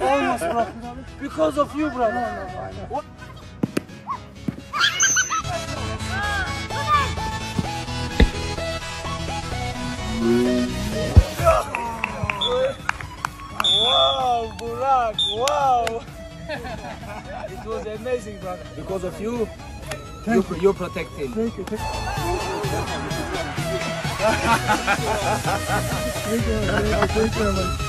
Almost, bro. Because of you, bro. No, no, What? Wow, Burak, wow. it was amazing, brother. Because of you, you, you protecting. Thank you. Thank you. Thank you. Thank you Thank you.